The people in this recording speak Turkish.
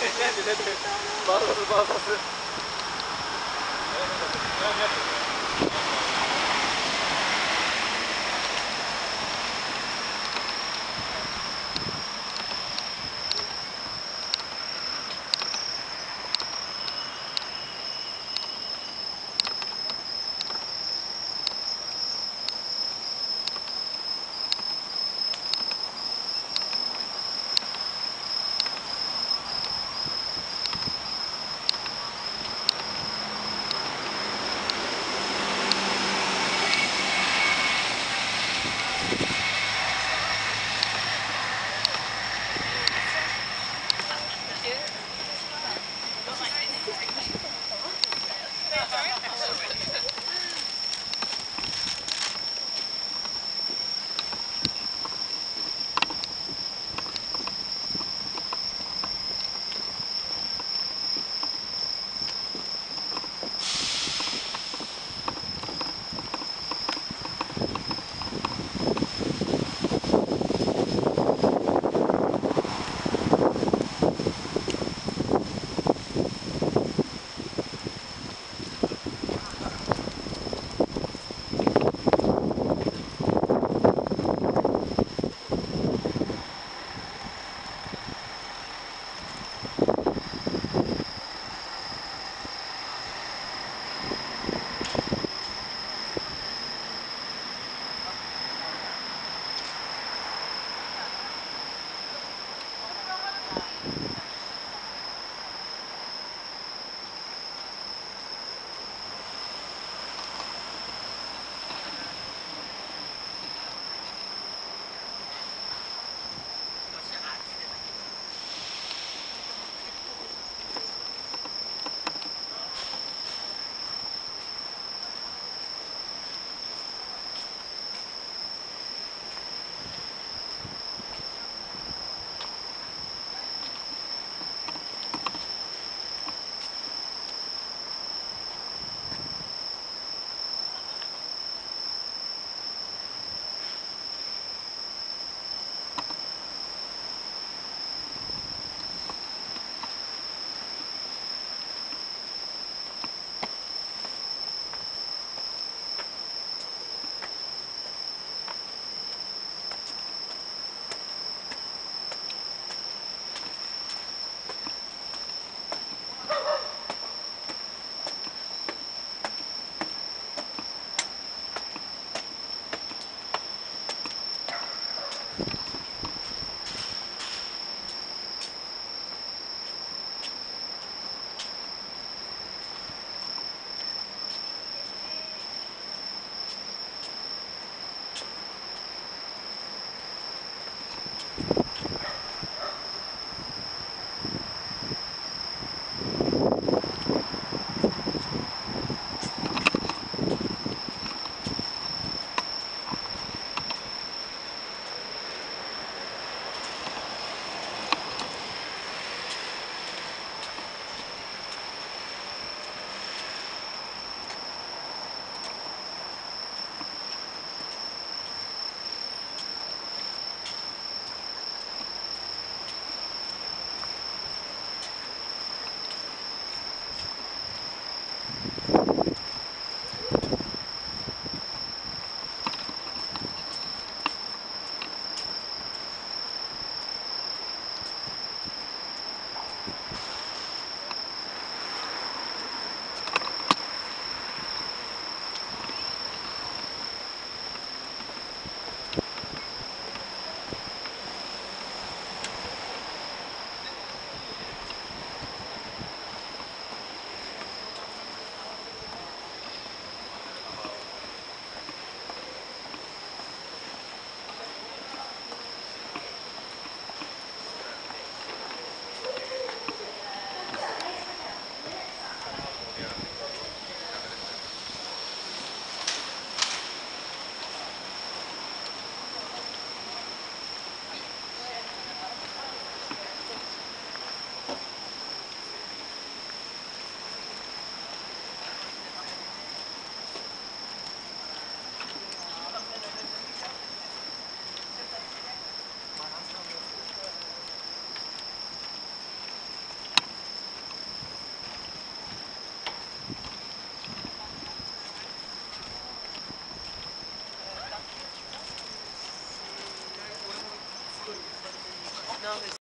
Bazası bazası.